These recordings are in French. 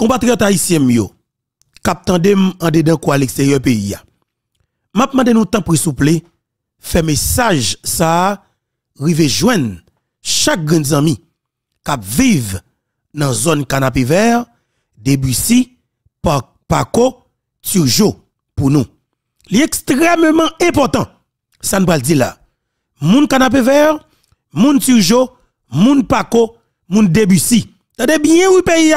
compatriotes haïtiens yo, tandem en quoi à l'extérieur pays. M'a demandé nous temps pour souple, fait message ça rive joindre chaque grand ami kap vive dans zone canapé vert, Debussy, Paco, Turjo pour nous. C'est extrêmement important. Ça ne pas le dire là. Moun canapé vert, moun Turjo, moun Paco, moun Debussy. T'as bien oui pays.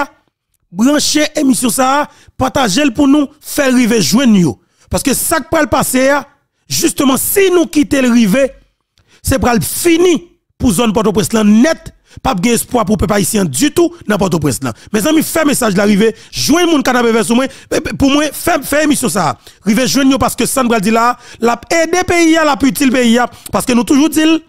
Branchez émission ça, partagez pour nous, faire river joindre. Parce que ça qui le passer justement si nous quittons le rive, c'est pour fini pour zone Port-au-Prince net. Pas de espoir pour peuple haïtien du tout dans Port-au-Prince Mes amis, fait message l'arrivée, joignez mon canapé vers moi. Pour moi fait fait émission ça. Rive joignez parce que ça nous dit là, la aider pays la utile pays parce que nous toujours dit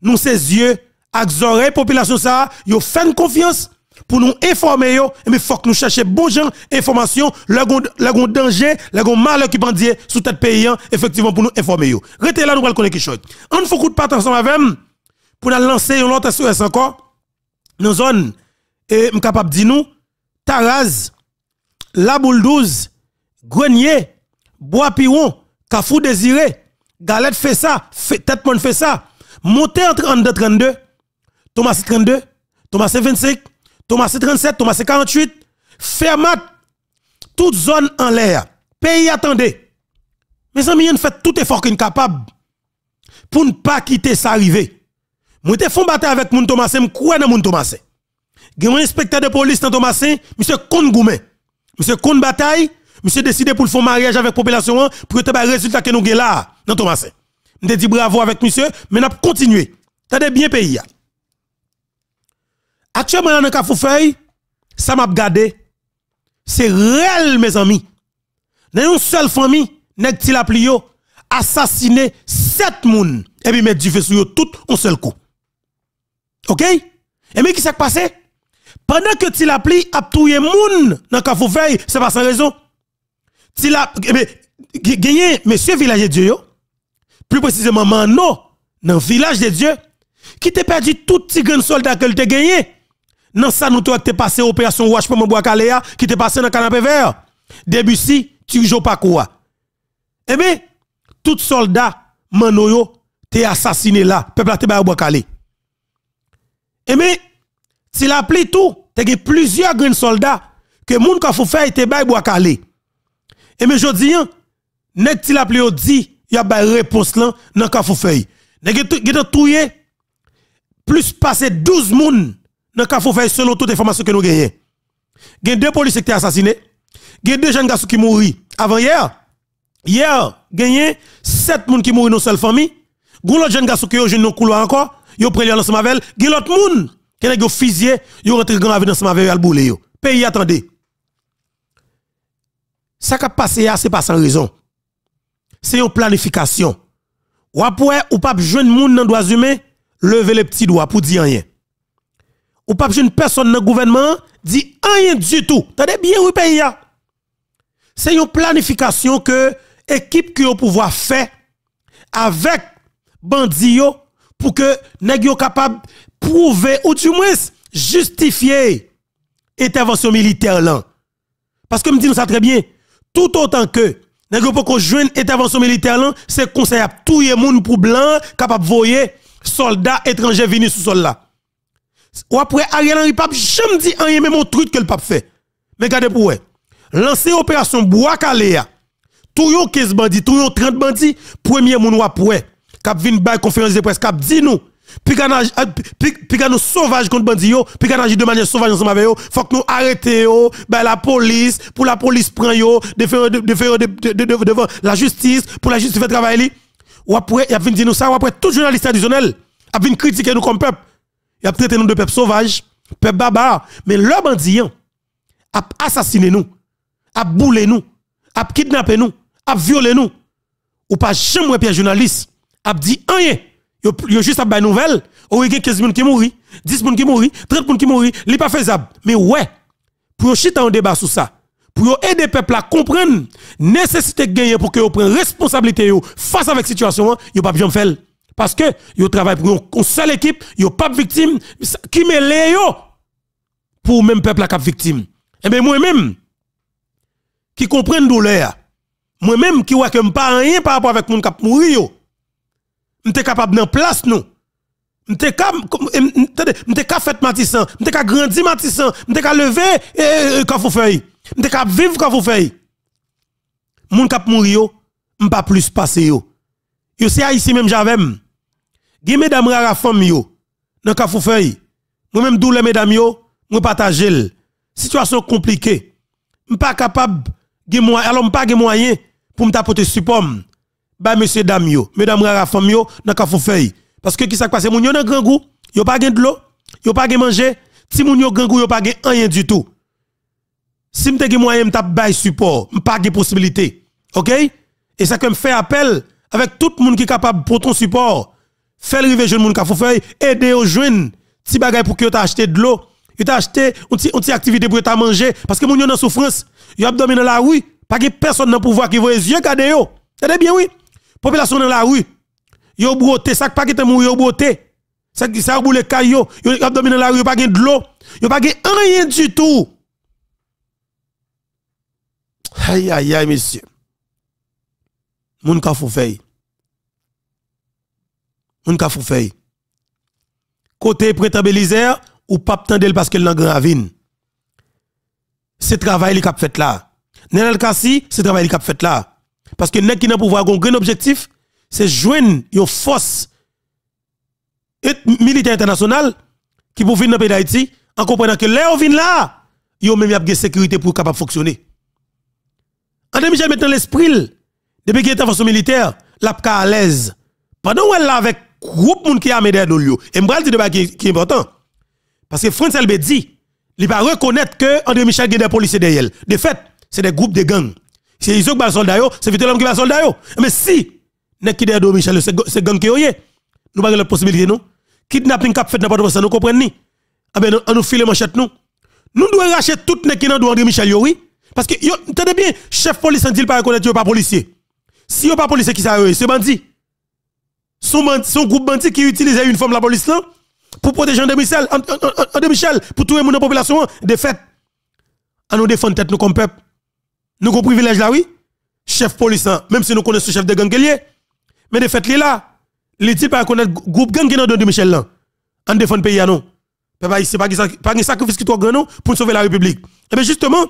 nous ses yeux avec population ça, yo fait confiance pour nous informer mais faut que nous cherchions bon gens information, le danger, le mal qui bandit sous tête pays effectivement pour nous informer. Restez là nous allons connaître quelque chose. On faut coup de patte ensemble pour nous lancer une autre SOS encore dans zone et m capable dire nous Taraz, La Boule 12, Grenier, Bois Piron, Kafou Désiré, Galette fait ça, Tête fait ça. Montez entre 32 32, Thomas 32, Thomas 25, Thomas 37, Thomas 48, Fermat, toute zone en l'air. Pays attendez. Mes amis, on fait tout effort qu'on capable pour ne pas quitter ça arriver. Moi, te font battre avec moun Thomas, m'koué dans moun Thomas. Gen inspecteur de police dans Thomas, monsieur kon goumé. Monsieur kon bataille, monsieur décidé pour le faire mariage avec la population pour que le résultat que nous avons là dans Thomas. Je dit bravo avec monsieur, mais n'a continué. T'as bien pays. Actuellement dans Kafoufeuille, ça m'a gardé. C'est réel mes amis. Dans une seule famille, nèg ti la assassiné sept moun et puis mettre du feu sur tout un seul coup. OK? Et mais qui s'est passé? Pendant que tu l'appli a touye moun dans Kafoufeuille, c'est pas sans raison. Tu l'as gagné monsieur village de Dieu plus précisément Mano dans village de Dieu qui t'a perdu tout petit grand soldat que t'a gagné. Dans ça nous t'es passé opération Wash pour bois Kaléa qui t'es passé dans canapé vert. Debussy, tu joues pas quoi. Eh bien, tout soldat Mano yo t'es assassiné là, peuple t'es bois calé. Et eh mais, s'il a pris tout, a plusieurs grands soldats que moun ka fou faire te bay bois calé. Et mais jodi an, nek ti la pli dit, y a bay réponse là nan ka fou feuille. Gen touye plus passé 12 moun nan ka fou feuille selon toute information que nous gagnons. Gen deux policiers qui ont assassiné, gen deux jeunes garçons qui mouri avant hier. Hier, gagné 7 moun qui mouri dans seule famille. Gon l'autre jeune garçon qui jeune dans couloir encore. Yo prend lui ensemble avec gen l'autre moun qui yo fusillé. Yo rentre grand avec ensemble avec al boule pays attendez. Ça qui passé c'est pas sans raison. C'est une planification. Ou après ou pas jeune moun dans droits humains lever les petits doigts pour dire rien ou pas jeune personne dans le gouvernement dit rien du tout attendez bien oui pays c'est une planification que équipe qui au pouvoir fait avec bandits pour que nèg yo capable prouver ou du moins justifier intervention militaire là. Parce que me dit ça très bien, tout autant que nèg pas qu'on joindre intervention militaire c'est conseil à tout le monde pour blanc capable voyer soldats étrangers venus sous sol là. Ou après Ariel Henry pas jamais dit rien même mon truc que le pape fait. Mais regardez pour ouais. Lancer opération Bois Caléa. Tout yon 15 bandits, tout yon 30 bandits, premier moun ou après kap vin bay conférence de presse kap dit nous puis quand nous sauvages contre bandi yo agit de manière sauvage ensemble avec yo faut que nous arrêter yo ben la police pour la police prend yo de faire de faire devant la justice pour la justice faire travail li ou après y a vinn dire nous ça ou après tout journaliste traditionnel a vinn critiquer nous comme peuple y a traité nous de peuple sauvage peuple barbare mais le bandit a assassiné nous a boulé nous a kidnappé nous a violé nous ou pas jamais pierre journaliste a dit rien. Yo, yo juste a bay nouvelle, ou y a 15 personnes qui mourent, 10 personnes qui mourent, 30 personnes qui mourent, li pas faisable. Mais ouais, pour chita un débat sur ça, pour aider peuple à comprendre nécessité de gagner pour que yo prenne responsabilité face avec situation, yo pas bien faire. Parce que yo travaille pour une seule équipe, yo pas victime, qui mêle yo? Pour même peuple cap victime. Eh bien, moi-même, qui comprennent douleur, moi-même qui vois que pas rien par rapport avec mon cap mourir, suis capable d'en place nous. Je suis capable de faire Matissan, capable de grandir Matissan, capable de lever quand vous suis capable de vivre quand vous faites. Mon cap mourir, je pas plus passer yo. Yo c'est ici même j'avais. Gi mesdames rara femme yo dans ka feuille. Moi même dou les mesdames yo, moi partager. Situation compliquée. Je pas capable moi alors pas moyen pour m'apporter support. Bah monsieur dame yo, mesdames rara femme yo dans ka feuille. Parce que qui ça passe moun yo dans grand goût, yo pas de l'eau, yo pas gen manger, si moun yo grand goût yo pas rien du tout. Si m'te gen moyen m'tap bay support, m'pas gen possibilité. OK? Et ça que me fait appel avec tout le monde qui est capable pour ton support. Faire river jeune monde qui feuille, aider aux jeunes, petit bagay pour que tu acheté de l'eau, tu as acheté une activité pour ta manger parce que moun yo dans souffrance, yo abdomen dans la rue, pas que personne dans pouvoir qui voit les yeux yo. C'est bien oui. Population dans la rue. Yo broté, ça pas que mourir yo broté. Ça ça boule caillou, yo abdomen dans la rue, pas de l'eau, yo pas rien du tout. Aïe aïe aïe monsieur moun ka fou fey. Moun ka. Côté prétend ou pas tendel parce qu'elle nan gravine. C'est travail qui a fait là. Nenel Kassi, c'est travail qui a fait là. Parce que nek qui n'a pouvoir un grand objectif, c'est joindre une force militaire internationale qui pour venir dans pays d'Haïti en comprenant que là, vient là, yo même y a une sécurité pour capable fonctionner. André Michel maintenant l'esprit depuis qu'il est en militaire, l'a pas à l'aise. Pendant où elle là avec groupe monde qui a mis derrière nous, et m'bral dit de qui, qui est important. Parce que France Elbe dit, il va reconnaître que André Michel a des policiers derrière. De fait, c'est des groupes de gangs. C'est ils qui va soldat c'est vite l'homme qui va soldat Mais si n'est qui derrière Michel, c'est gang qui est nous pas la possibilité nous. Kidnapping cap fait n'importe quoi nous comprenons Ah ben on nous file manchette nous. Nous devons racheter tout n'est qui dans André Michel oui. Parce que, tenez bien, chef police dit pas reconnaître pas policier? Si yon pas policier qui ça c'est bandit. Son, son groupe bandit qui utilise une forme de la police là pour protéger André Michel, André Michel pour tuer mon population de fait. À nous défendre tête nous comme peuple. Nous avons privilège là oui. Chef police même si nous connaissons ce chef de gang mais de fait là, les types pas connaître groupe gang qui dans André Michel là. En défendre pays à nous. C'est pas pas un sacrifice qui trop grand pour sauver la République. Et eh bien justement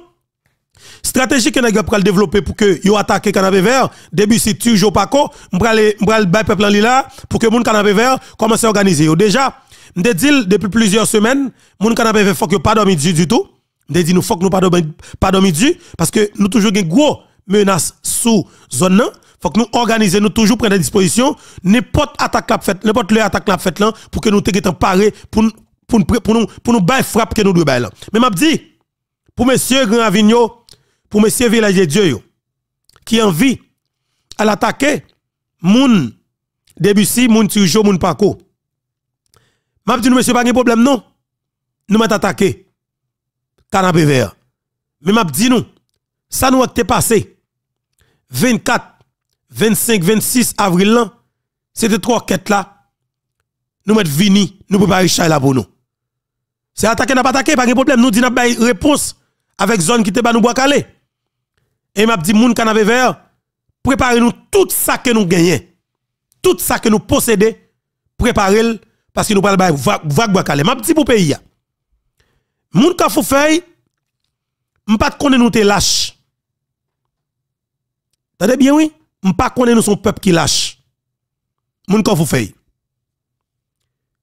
stratégie que nous avons développer pour que yo attaque canapé vert début c'est toujours pas ko m'pral m'pral bay peuple là pour que moun canapé vert commence à organiser déjà m'te dit depuis plusieurs semaines moun canapé vert faut que pas dormir du tout m'te dit nous faut que nous pas dormir pas dormir du parce que nous toujours une gros menace sous zone là faut que nous organiser nous toujours prendre des dispositions n'importe attaque fait n'importe le attaque la fait là pour que nous te paré pour pour pour nous pour nous frappe que nous devons là mais m'a dit pour monsieur Grand Avignon pour monsieur village de Dieu qui envie à l'attaquer moun Debussy moun toujours moun pako m'a dit monsieur pas de problème non. Nous m'a attaqué. Canapé vert. Mais m'a dit nous ça nous a passé. 24 25 26 avril là c'était trois quêtes là. Nous m'a vini nous préparer chay là pour nous. C'est attaquer n'a pas attaqué pas de problème. Nous dit n'a pas réponse avec zone qui te ba nous bois calé et m'a dit, moun canapé vert, préparez-nous tout ça que nous gagnons. Tout ça que nous possédons, préparez-le parce que nous parlons de vague bakale. M'a dit pour pays. Moun ka fou feuille, m'pas connaît nous te lâche. T'as bien oui? M'pas connaît nous son peuple qui lâche. Moun ka fou feuille.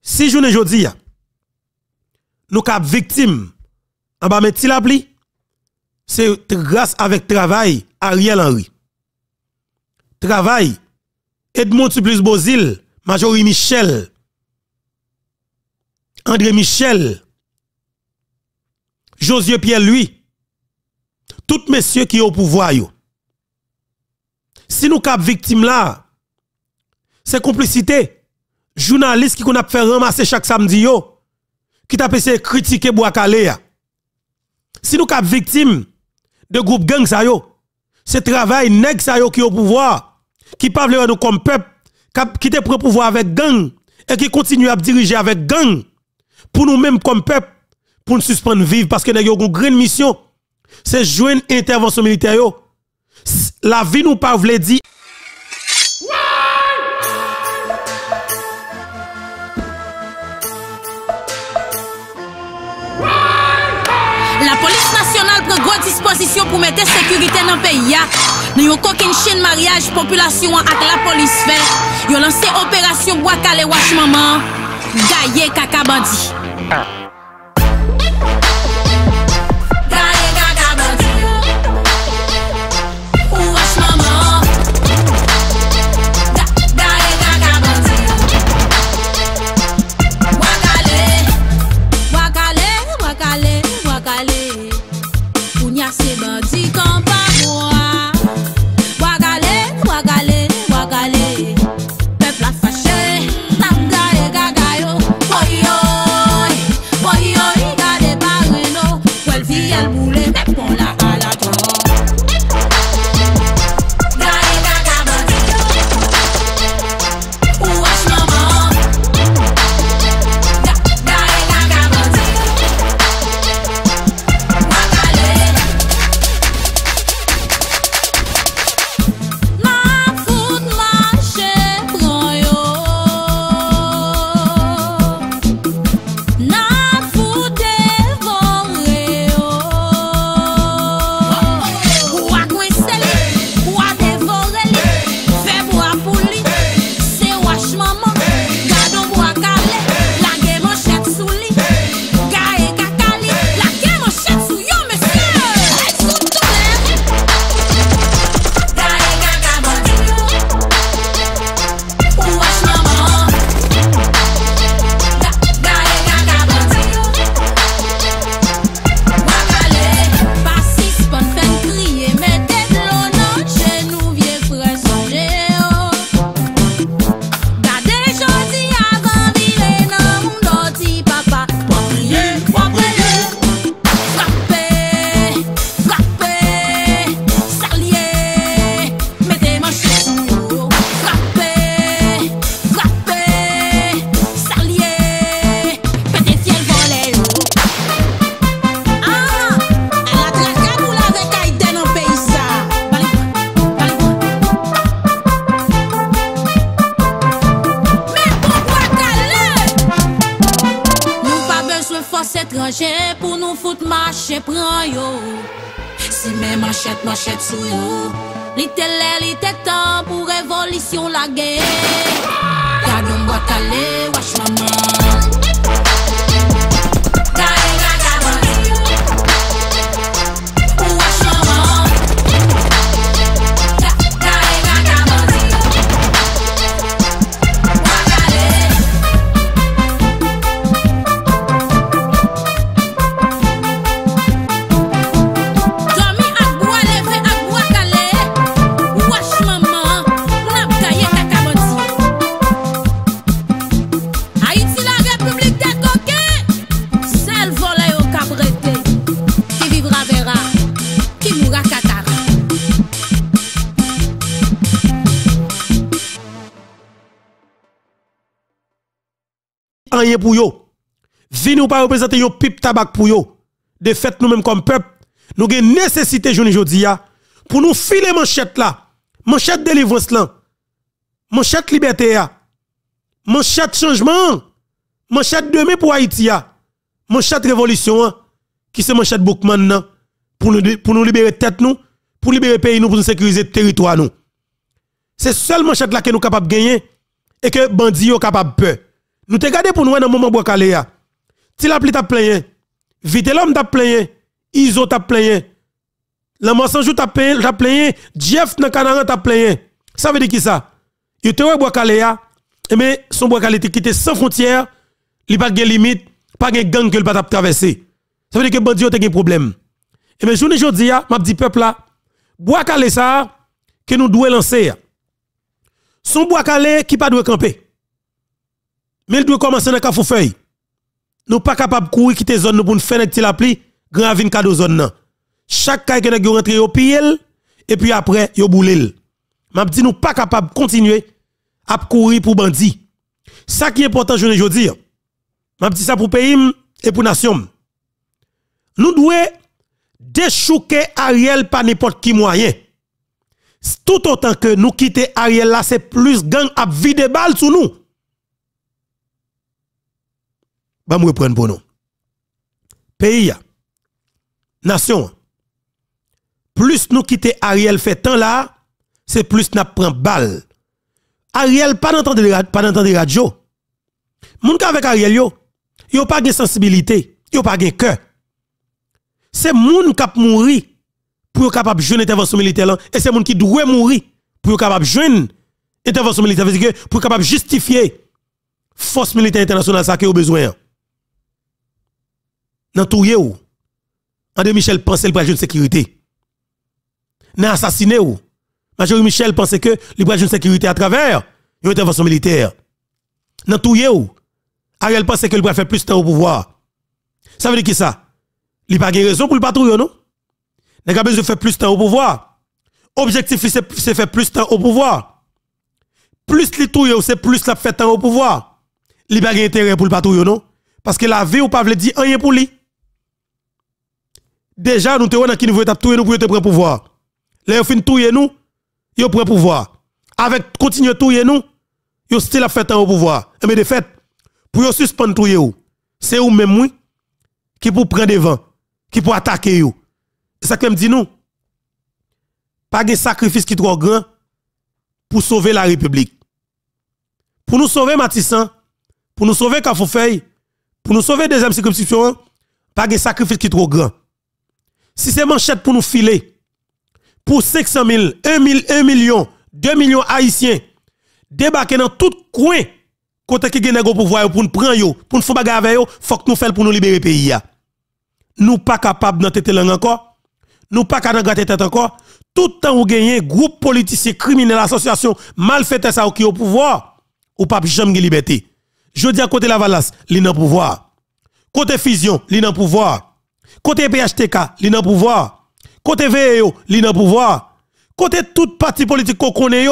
Si journée jodi nous cap victime en bas la pli c'est grâce avec travail Ariel Henry. Travail Edmond Suplis Bozil, Majorie Michel, André Michel, Josier Pierre lui, tous messieurs qui au pouvoir Si nous cap victime là, c'est complicité. Journaliste qui qu'on a fait ramasser chaque samedi yo, qui t'a essayé critiquer Boakale. Si nous cap victime, de groupe gang ça yo. C'est travail nèg ça yo qui au pouvoir, qui parle nous comme peuple, qui te prend pouvoir avec gang et qui continue à diriger avec gang pour nous même comme peuple pour nous suspendre vivre parce que nous avons une grande mission c'est joindre intervention militaire. La vie nous pas voulait dire La police disposition pour mettre sécurité dans le pays. Nous avons aucune chaîne mariage population avec la police fait. Ont lancé opération Bois Wash Maman. Gaillé Kaka Bandi. mache pran yo. Si men machet machet sou yo Li tele li te tan pou revolisyon la ge Gade mwa kale wache maman. Pour yo. Vi nous pas représenter yo pipe tabac pour yo. De fait nous même comme peuple, nous avons nécessité jodi ya pour nous filer manchette là. Manchette délivrance là. Manchette liberté ya. Manchette changement. Manchette demain pour Haïti ya. Manchette révolution qui c'est manchette Boukman nan, pour nous pour nous libérer tête nous, pour libérer pays nous pour nous sécuriser territoire nous. C'est seule manchette là que nous capable de gagner et que bandit yo capable peur. Nous te gardé pour nous dans moment bois calé ya. Ti la pli t'a plaigné. Vite l'homme t'a plaigné. Iso t'a plaigné. La mensonge t'a plaigné. Jeff nan kanaran t'a. Ça veut dire qui ça? Yo te calé ya. Mais son bois te quitté sans frontière, li pas de limite, pas de gang que le pas traverser. Ça veut dire que bandi yo te gen problème. Et mais journée jodi ya, m'a dit peuple là, bois ça que nous devons lancer. Son bois qui pas doit camper. Mais il doit commencer dans feuille. Nous pas capable de courir quitter zone pour nous faire la pli, gravine cadeau zone. Chaque cas que nous rentre yo pile et puis après yo boulel. M'a dit nous pas capable de continuer à courir pour bandit. Ça qui est important je ne dire. M'a ça pour pays et pour nation. Nous devons déchouquer Ariel par n'importe qui moyen. Tout autant que nous quitter Ariel là, c'est plus gang à vider balles sous nous. Bah, me reprendre pour nous. Pays, nation, plus nous quitter Ariel fait temps là, c'est plus nous prend balle. Ariel, pas d'entendre pas d'entendre radio. Moun avec Ariel yo, yo pas de sensibilité, yo pas de cœur. C'est moun qui mourir pour capable jouer intervention militaire et c'est moun qui doit mourir pour capable jouer intervention militaire pour capable justifier force militaire internationale ça a besoin. Dans tout ou? André Michel pense le une sécurité. Dans assassiné ou? Major Michel pense que le une sécurité à travers une intervention militaire. Dans tout ou? Ariel pense que le faire plus de temps au pouvoir. Ça veut dire qui ça? Il n'a pas de raison pour le patrouiller, non? Il a besoin de faire plus de temps au pouvoir. Objectif, c'est faire plus de temps au pouvoir. Plus les touille, c'est plus la fait temps au pouvoir. Il n'a pas intérêt pour le patrouiller, non? Parce que la vie ou pas veut dire rien pour lui. Déjà, nous te voyons qui nous taper nous pour te prendre pouvoir. Là, fin touiller nous, yo prend pouvoir. Avec continuer touiller nous, yo still a fait temps au pouvoir. Mais de fait, pour suspendre ou, c'est ou même qui pour prendre devant, qui pour attaquer yo. C'est ça que me dit nous. Pas de sacrifice qui trop grand pour sauver la République. Pour nous sauver Matissan, pour nous sauver Kafoufei, pour nous sauver deuxième circonscription, pas de sacrifice qui trop grand. Si c'est manchette pour nous filer, pour 500 000, 1, million, 2 millions haïtiens, débarquer dans tout coin, côté qui gagne pouvoir pour nous prendre pour nous faire bagarre avec yo, faut que nous fassions pour nous libérer le pays. Nous pas capables de tête langue encore. Nous pas capables de tête encore. Tout le temps où gagnez groupe politicien criminel association malfaiteur ça qui au pouvoir ou pas jamais liberté. Je dis à côté la Valas, li nan pouvoir. Côté fusion, li nan pouvoir. Côté PHTK, li nan pouvoir. Côté VEO, li nan pouvoir. Côté toute parti politique qu'on connaît.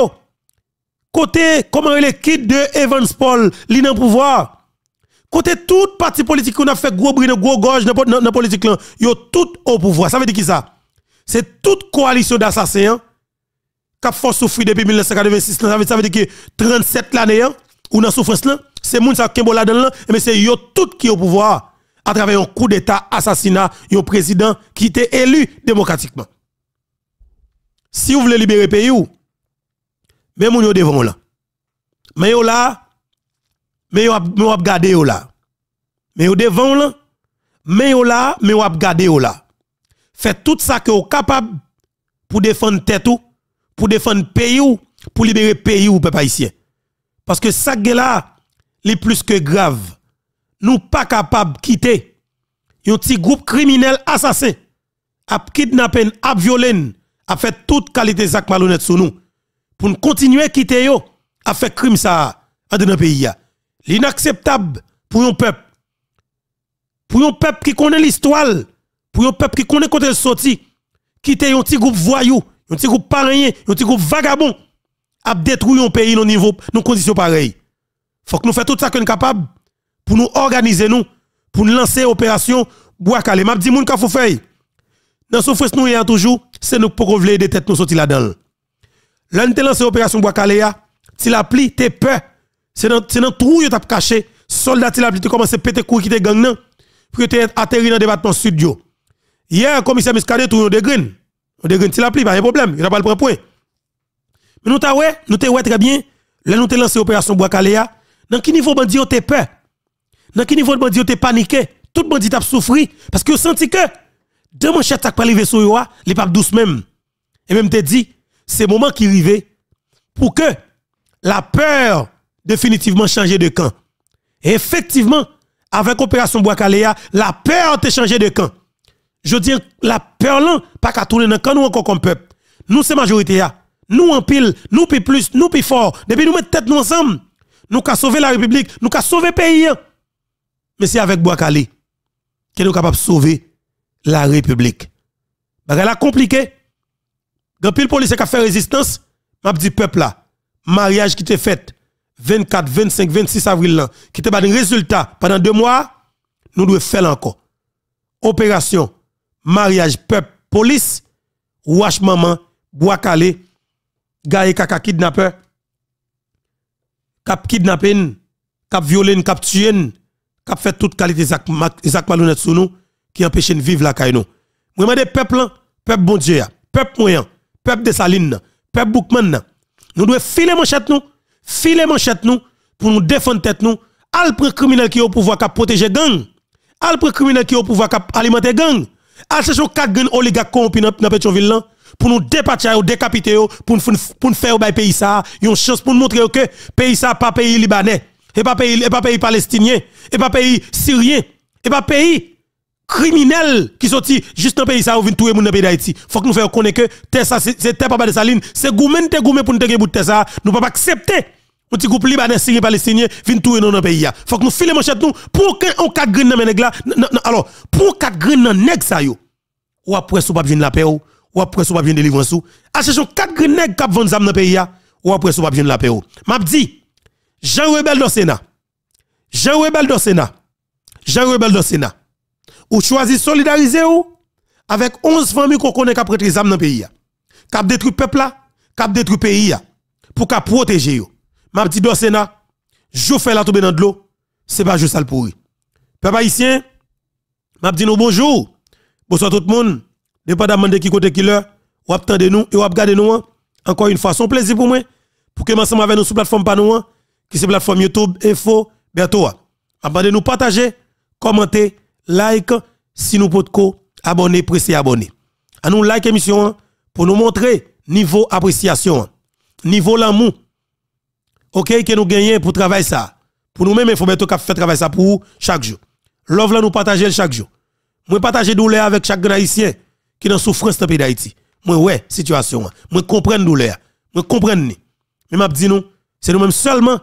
Côté comment kit de Evans Paul, li nan pouvoir. Côté toute parti politique qu'on a fait gros bruit, gros gorge dans la politique là, yo tout au pouvoir. Ça veut dire qui ça? C'est toute coalition d'assassins qui a fait souffrir depuis 1986. Ça veut, dire que 37 l'année hein, ou dans souffrance c'est moun ça qui là dedans mais c'est yo tout qui au pouvoir à travers un coup d'état assassinat un président qui était élu démocratiquement. Si vous voulez libérer le pays mais yo devant là. Mais yo là mais a gardé là. Mais yo devant là, mais yo là, mais a gardé là. Fait tout ça que vous capable pour défendre tête ou, pour défendre pays ou, pour libérer pays ou peuple haïtien. Parce que ça là, est plus que grave. Nous pas capable de quitter un petit groupe criminel assassin à kidnapper, à violer, à faire toute qualité de malhonnête sur nous. Pour nous continuer à quitter yo, à faire crime ça dans le pays. L'inacceptable pour un peuple. Pour un peuple qui connaît l'histoire, pour un peuple qui connaît côté sorti, quitter un petit groupe voyou, un petit groupe pareil, un petit groupe vagabond, à détruire un pays dans nos conditions pareilles. Faut que nous fassions tout ça qu'on est capable pour nous organiser nous, pour nous lancer opération bois calé. M'a dit moun ka faut faire? Dans souffrance nous a toujours, c'est nous pour vouloir des têtes nous sortir là-dedans. Là nous lancé opération bois calé si la pli t'es peur, c'est dans c'est dans trou yo t'a caché. Soldat ti la pli te commencé péter couille qui te gang nan pour te atterri dans département sud yo. Hier commissaire Miskade tout de green. De green ti la pli pas de problème, il a pas le point. Mais nous ta nous te ouais très bien. Là nous te lancé opération bois calé ya. Dans quel niveau bandi yo te peur? Dans quel niveau bandi yo te paniqué? Tout bandi t'a souffri parce que senti que deux manchettes tak pas levé sur yo, les pas douce même. Et même te dit, c'est moment qui arrive pour que la peur définitivement change de camp. Et effectivement, avec opération Bois-Caléa, la peur te changé de camp. Je dis la peur là pas qu'à tourner dans camp nous encore comme peuple. Nous c'est majorité Nous en pile, nous plus plus, nous plus fort. Depuis nous mettons tête nous ensemble, nous avons sauvé la République, nous sauvé le pays. Mais c'est avec Bois-Calé que nous sommes capables de sauver la République. C'est compliqué. Quand pile police qui a fait résistance, m'a dit peuple là, mariage qui était fait 24, 25, 26 avril qui était un résultat pendant deux mois, nous devons faire encore. Opération mariage peuple police, wash maman, bois calé, gaye kaka kidnappeur, cap kidnapping, cap violer, cap tuer, cap fait toute qualité zak malhonnête sur nous, qui empêche de vivre la caille nous. Moi, des peuple, peuple bon Dieu, peuple moyen, peuple de Saline, peuple Boukman, nous devons filer manchette nous, filer manchette nous, pour nous défendre tête nous, al prend criminel qui au pouvoir cap protéger gang, al prend criminel qui au pouvoir cap alimenter gang, al chercher quatre gang oligarques corrompus dans Pétionville là, pour nous dépatcher ou décapiter pour nous pour nous faire au pays ça, une chance pour nous montrer que pays ça pas pays libanais, et pas pays et pas pays palestinien, et pas pays syrien, et pas pays criminel qui sorti juste dans pays ça ou vient tout le monde dans pays d'Haïti. Faut que nous fassions connaître que terre ça c'est terre pas de saline, c'est goumen te goumen pour nous te bout de ça, nous pas accepter un petit groupe libanais syrien palestinien vient tout dans pays. Faut que nous filons manchette nous pour que on quatre graines dans là. Alors, pour quatre graines dans nèg ça yo. Ou après sou pas venir la paix ou après sou pas venir délivrance ou. A chercher quatre graines nèg cap vendre zam dans pays ou après sou pas venir la paix ou. M'a dit Jean Rebel dans Sénat. Jean Rebel dans Sénat. Jean Rebel dans Sénat ou choisi solidariser ou? Avec 11 familles qu'on connaît qui prêter des armes dans le pays. Qui détruit le peuple là, qui détruit le pays pour qu'à protéger yo. M'a dit dans Sénat, je fais la tomber dans de l'eau, c'est pas juste ça le pourri. Peuple haïtien, m'a dit nous bonjour. Bonsoir tout le monde. Dépendamment de qui côté qui l'heure, ou attendez nous et ou regarder nous. hein. Encore une fois, son plaisir pour moi pour que ensemble avec nous sur plateforme pas hein, qui c'est plateforme YouTube Info bientôt. Abonnez nous partager, commenter, like si nous pouvons abonner, presser abonner. À nous like émission hein, pour nous montrer niveau appréciation, hein, niveau l'amour. OK que nous gagnons pour travailler ça. Pour nous même il faut mettre faire travailler ça pour chaque jour. Love là nous partager chaque jour. Moi partager douleur avec chaque haïtien qui dans souffrance dans pays d'Haïti. Moi ouais, situation. hein. Moi comprendre douleur. Moi comprendre. Mais m'a dit nous, c'est nous même seulement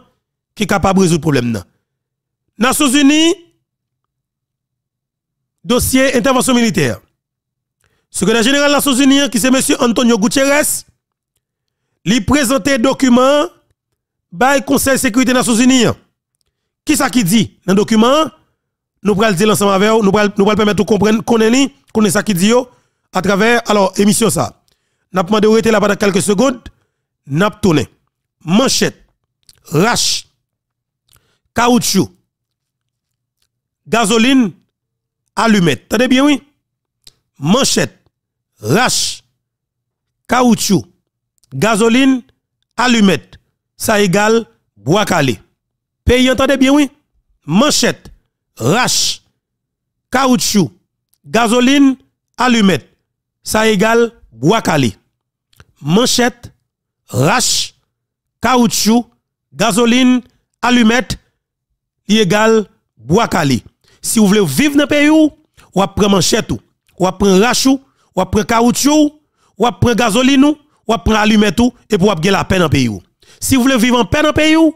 qui est capable de résoudre le problème. Nations Unies dossier intervention militaire. Secrétaire général des Nations Unies, qui c'est M. Antonio Gutiérrez, lui présenté document by Conseil de sécurité des Nations Unies. Qui ça qui dit dans le document? Nous le dire ensemble avec vous, nous pourrons permettre de comprendre connaître connaître ça qui dit à travers alors émission ça. N'a demandé de rester là pendant quelques secondes, n'a tourné. Manchette, rache, caoutchouc, gasoline, allumette. T'entendez bien, oui? Manchette, rache, caoutchouc, gasoline, allumette. Ça égale bois calé. Pays, entendez bien, oui? Manchette, rache, caoutchouc, gasoline, allumette. Ça égale bois calé. Manchette, rache, caoutchouc, gasoline, allumette, li égale bois calé. Si vous voulez vivre dans le pays, ou prendre manchette, ou prendre rachou, ou prendre caoutchouc, ou prendre gasoline, ou prendre allumette, et pour gagner la peine dans le pays. Si vous voulez vivre en paix dans le pays, ou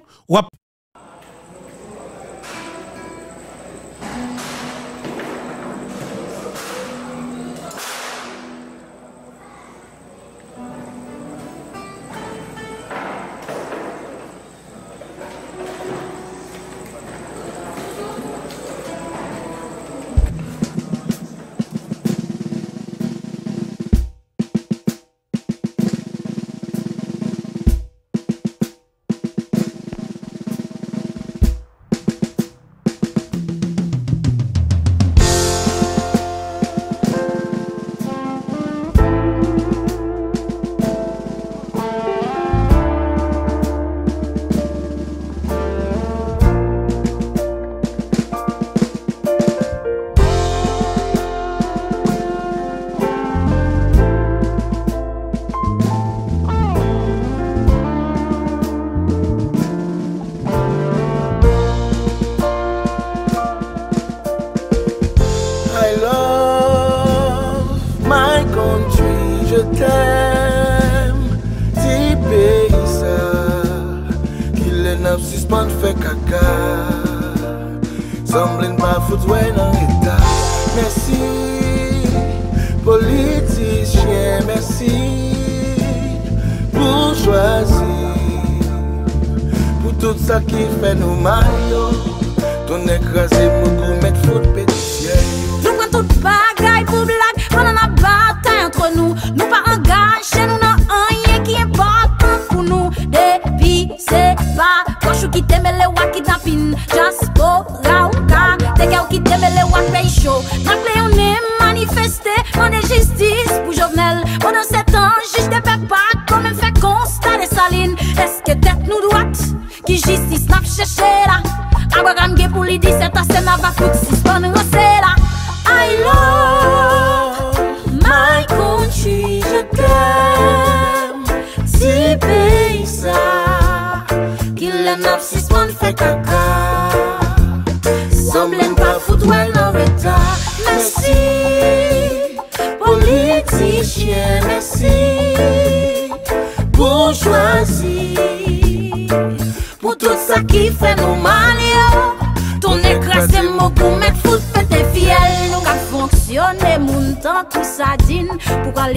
Tout ça qui fait nous mal yo. Ton écrasé mot pour mettre foot pété fiel Nous qu'a fonctionné moun temps tout ça din Pour qu'à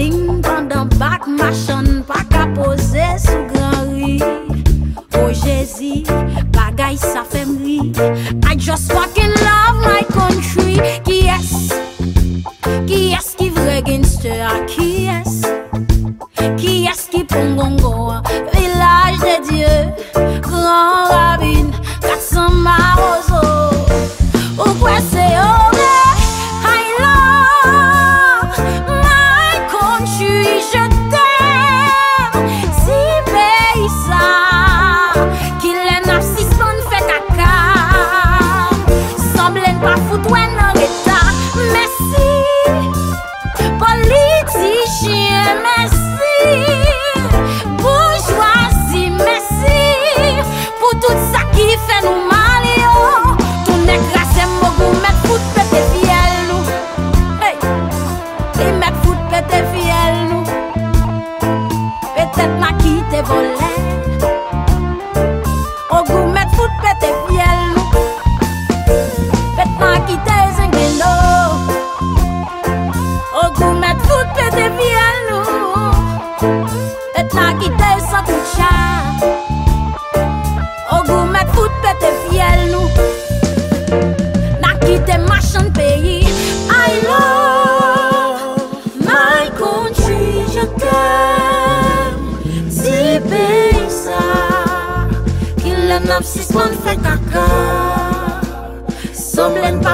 pendant bac machin Pas qu'à poser sous grand riz. Oh Jésus, bagay ça fait m'ri I just fucking love my country. Qui est Qui est qui vrai gangster? Qui est Qui est qui pongongo Village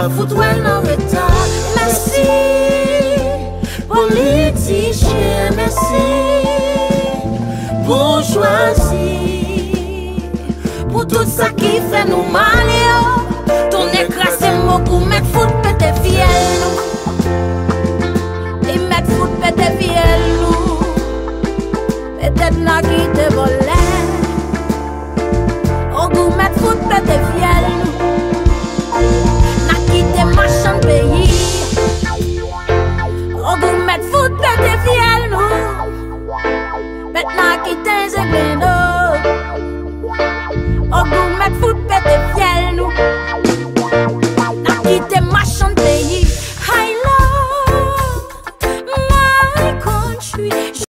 fout wèl nan reta Mersi pou l'exige Mersi pou jwazi Pou tout sa ki fè nou mal yo. Ton ek rase mokou mèk fout pète fiel nou E mèk fout pète fiel nou Pète nan ki te volè O gou mèk fout pète fiel nou machan peyi O goun met fout pete fiel nou Bet